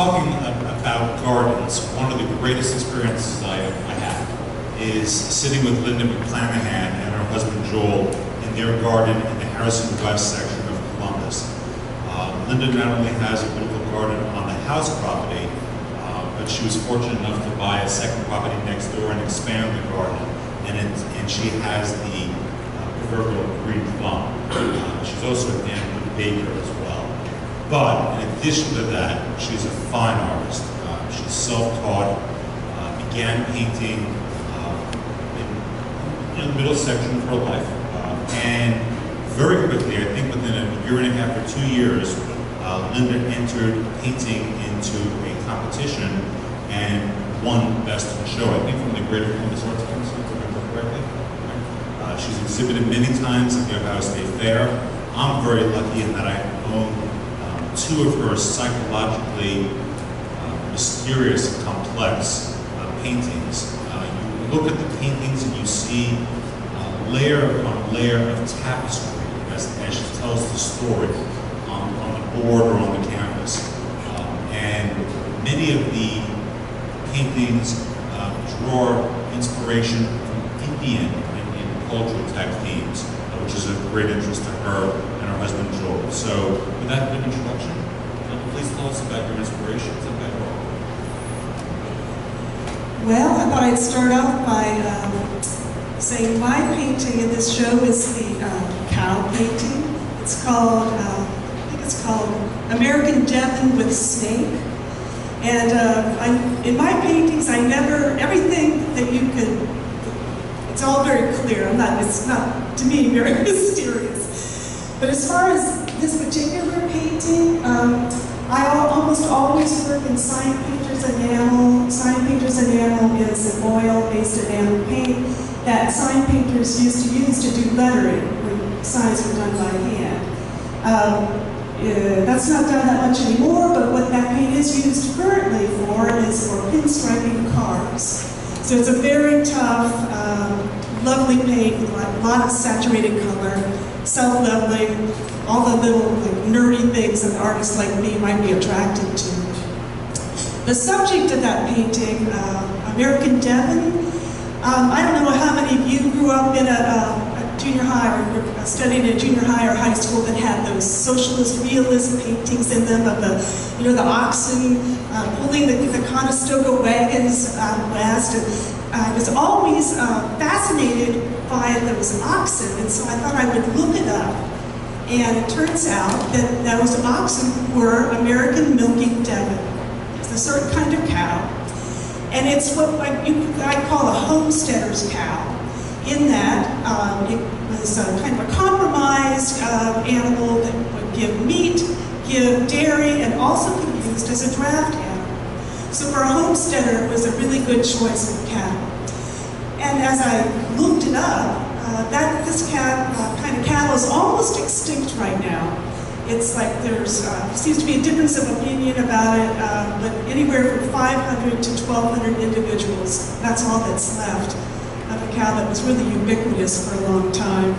talking about gardens, one of the greatest experiences I, I is sitting with Lynda McClanahan and her husband Joel in their garden in the Harrison West section of Columbus. Uh, Lynda not only has a beautiful garden on the house property, uh, but she was fortunate enough to buy a second property next door and expand the garden. And, it, and she has the uh, proverbial green thumb. Uh, she's also a good baker as well. But in addition to that, she's a fine artist. Uh, she's self-taught, uh, began painting uh, in, in, the middle section of her life. Uh, and very quickly, I think within a year and a half or two years, uh, Lynda entered painting into a competition and won Best in Show, I think from the Greater Columbus Arts Council, if I remember correctly. Uh, she's exhibited many times at the Ohio State Fair. I'm very lucky in that I own two of her psychologically uh, mysterious and complex uh, paintings. Uh, you look at the paintings and you see uh, layer upon layer of tapestry as, as she tells the story on, on the board or on the canvas. Um, and many of the paintings uh, draw inspiration from Indian and, cultural type themes, which is of great interest to her and her husband Joel. So with that good introduction, please tell us about your inspirations and background. Well, I thought I'd start off by um, saying my painting in this show is the uh, cow painting. It's called, uh, I think it's called American Devon with Snake. And uh, I, in my paintings, I never, everything that you can, it's all very clear. I'm not, it's not, to me, very mysterious. But as far as this particular painting, um, I almost always work in sign painter's enamel. Sign painter's enamel is an oil-based enamel paint that sign painters used to use to do lettering when signs were done by hand. Um, uh, that's not done that much anymore, but what that paint is used currently for is for pinstriping cars. So it's a very tough, um, lovely paint a lot of saturated color self-leveling, all the little like, nerdy things that artists like me might be attracted to. The subject of that painting, uh, American Devon, um, I don't know how many of you grew up in a, a junior high or studied in a junior high or high school that had those socialist realism paintings in them of the, you know, the oxen uh, pulling the, the Conestoga wagons out west. And, I was always uh, fascinated by there was an oxen, and so I thought I would look it up. And it turns out that those oxen were American milking Devon. It's a certain kind of cow. And it's what I, you, I call a homesteader's cow, in that um, it was a kind of a compromised uh, animal that would give meat, give dairy, and also be used as a draft animal. So for a homesteader, it was a really good choice of cat. And as I looked it up, uh, that this cat, uh, kind of cattle is almost extinct right now. It's like there's uh, seems to be a difference of opinion about it, uh, but anywhere from 500 to 1,200 individuals. That's all that's left of a cow that was really ubiquitous for a long time.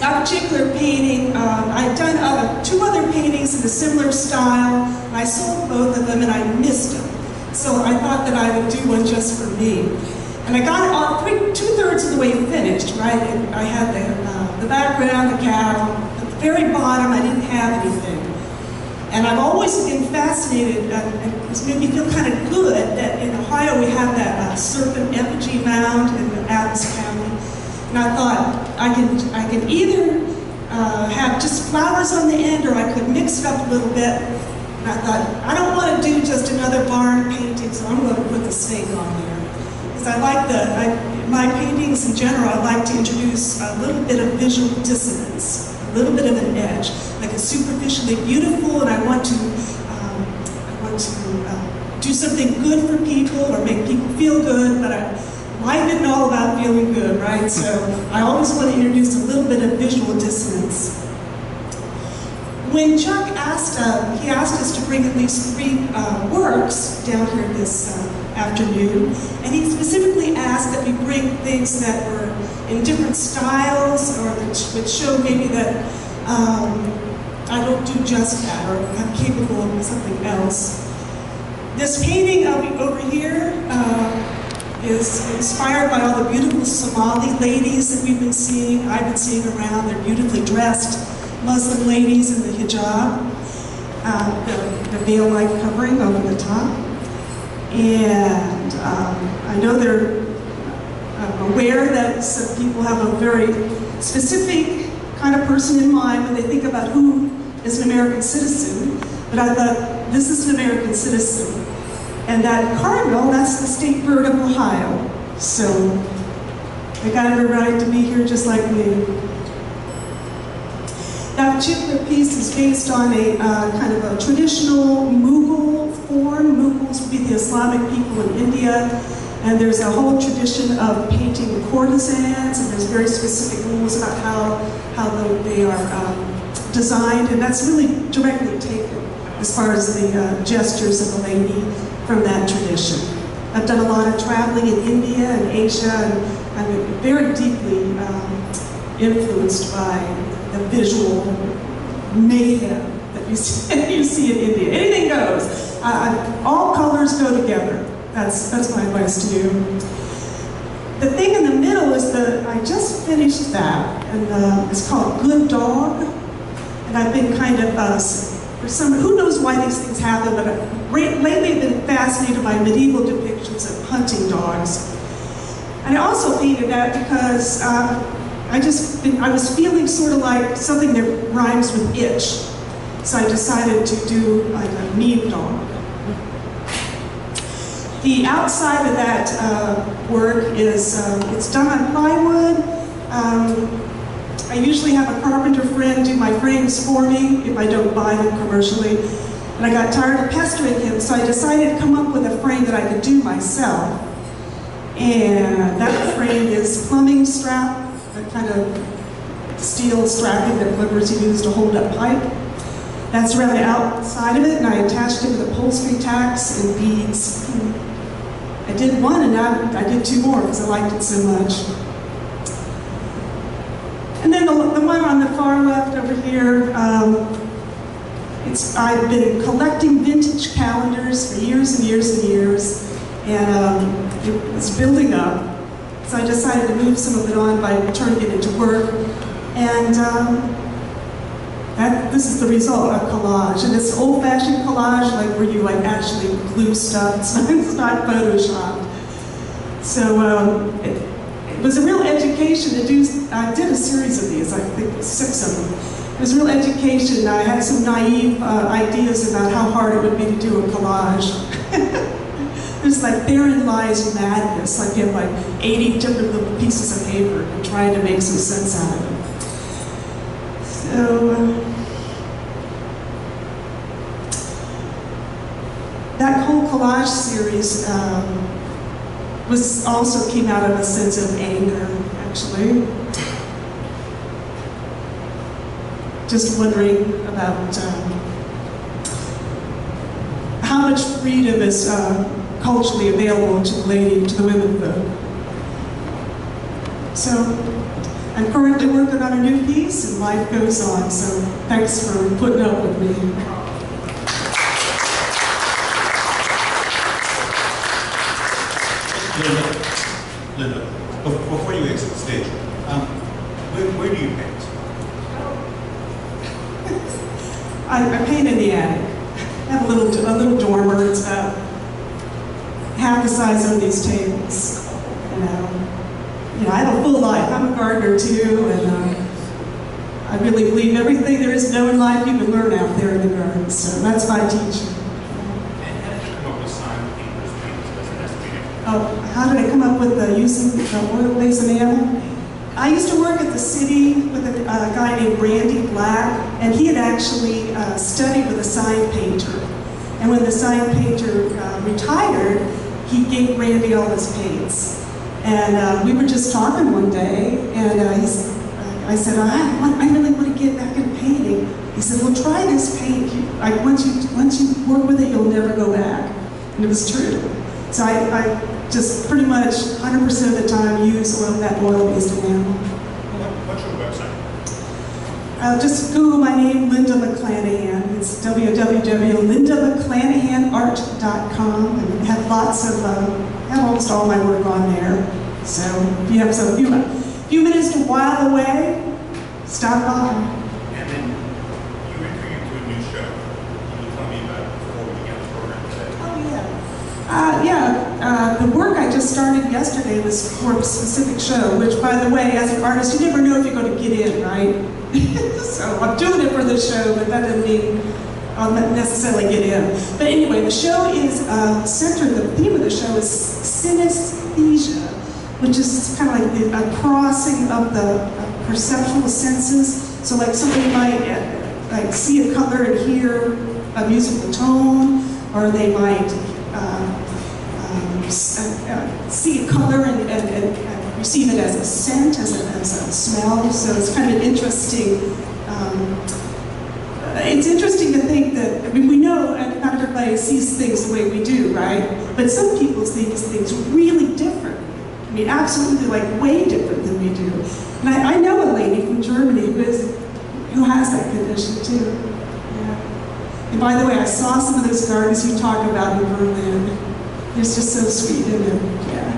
That particular painting, um, I've done two other paintings in a similar style, I sold both of them and I missed them. So I thought that I would do one just for me. And I got it all two-thirds of the way finished, right? And I had the, uh, the background, the cow. At the very bottom, I didn't have anything. And I've always been fascinated, uh, and it's made me feel kind of good that in Ohio we have that uh, serpent effigy mound in Adams County. And I thought, I can, I can either uh, have just flowers on the end or I could mix it up a little bit. And I thought, I don't want to do just another barn painting, so I'm going to put the snake on there. Because I like the, I, my paintings in general, I like to introduce a little bit of visual dissonance, a little bit of an edge. Like it's superficially beautiful and I want to, um, I want to uh, do something good for people or make people feel good, but I, life isn't all about feeling good, right? So I always want to introduce a little bit of visual dissonance. When Chuck asked, uh, he asked us to bring at least three uh, works down here this uh, afternoon, and he specifically asked that we bring things that were in different styles or that would show maybe that um, I don't do just that, or I'm capable of something else. This painting over here uh, is inspired by all the beautiful Somali ladies that we've been seeing, I've been seeing around. They're beautifully dressed Muslim ladies in the hijab, uh, the, veil-like covering over the top. And um, I know they're uh, aware that some people have a very specific kind of person in mind when they think about who is an American citizen. But I thought, this is an American citizen. And that cardinal, that's the state bird of Ohio. So they got every right to be here just like me. That chiplet piece is based on a uh, kind of a traditional Mughal form. Mughals would be the Islamic people in India. And there's a whole tradition of painting courtesans, and there's very specific rules about how, how they are um, designed. And that's really directly taken as far as the uh, gestures of a lady from that tradition. I've done a lot of traveling in India and Asia, and I'm very deeply um, influenced by visual mayhem that you see, you see in India. Anything goes. Uh, all colors go together. That's, that's my advice to you. The thing in the middle is that I just finished that, and uh, it's called Good Dog. And I've been kind of, uh, for some, who knows why these things happen, but lately I've been fascinated by medieval depictions of hunting dogs. And I also painted that because uh, I just, been, I was feeling sort of like something that rhymes with itch. So I decided to do like a meme dog. The outside of that uh, work is, um, it's done on plywood. Um, I usually have a carpenter friend do my frames for me if I don't buy them commercially. And I got tired of pestering him, so I decided to come up with a frame that I could do myself. And that frame is plumbing strap, the kind of steel strapping that plumbers use to hold up pipe. That's around the outside of it, and I attached it with upholstery tacks and beads. I did one, and now I did two more because I liked it so much. And then the, the one on the far left over here, um, it's, I've been collecting vintage calendars for years and years and years, and um, it was building up. So I decided to move some of it on by turning it into work. And um, that, this is the result of collage. And it's old-fashioned collage, like where you like actually glue stuff. Not, it's not photoshopped. So um, it, it was a real education to do, I did a series of these, I think six of them. It was real education. I had some naive uh, ideas about how hard it would be to do a collage. There's like, therein lies madness. Like you have like 80 different little pieces of paper and trying to make some sense out of it. So, uh, that whole collage series um, was also came out of a sense of anger, actually. Just wondering about um, how much freedom is uh, culturally available to the lady, to the women vote. So I'm currently working on a new piece and life goes on, so thanks for putting up with me. Lynda, Lynda, before you exit the stage, um, where, where do you paint? I, I paint in the attic. I have a little, a little dormer, it's about the size of these tables. You know, you know, I have a full life. I'm a gardener too, and uh, I really believe everything there is to know in life you can learn out there in the garden. So that's my teaching. Oh, how did I come up with uh, using the oil-based enamel? I used to work at the city with a uh, guy named Randy Black, and he had actually uh, studied with a sign painter. And when the sign painter uh, retired, he gave Randy all his paints. And uh, we were just talking one day, and uh, he's, I said, I, want, I really want to get back into painting. He said, well, try this paint. Like, once you, once you work with it, you'll never go back. And it was true. So I, I just pretty much 100% of the time use oil, that oil-based enamel. What, what's your website? Uh, just Google my name, Lynda McClanahan. It's www.lyndamcclanahanart.com and have lots of, um, have almost all my work on there. So if you have some few, few minutes to while away, stop by. And then you entering into a new show. Can you tell me about it before we begin the program today? Oh, yeah. Uh, yeah, uh, the work I just started yesterday was for a specific show, which, by the way, as an artist, you never know if you're going to get in, right? so I'm doing it for the show, but that doesn't mean I'll necessarily get in. But anyway, the show is uh, centered, the theme of the show is synesthesia, which is kind of like the, a crossing of the uh, perceptual senses. So, like somebody might uh, like see a color and hear a musical tone, or they might uh, uh, uh, see color and, and, and, receive it as a scent, as a, as a smell. So it's kind of an interesting. Um, uh, it's interesting to think that, I mean, we know not everybody sees things the way we do, right? But some people see these things really different. I mean, absolutely like way different than we do. And I, I know a lady from Germany who is, who has that condition too. Yeah. And by the way, I saw some of those gardens you talk about in Berlin. It's just so sweet, isn't? Yeah.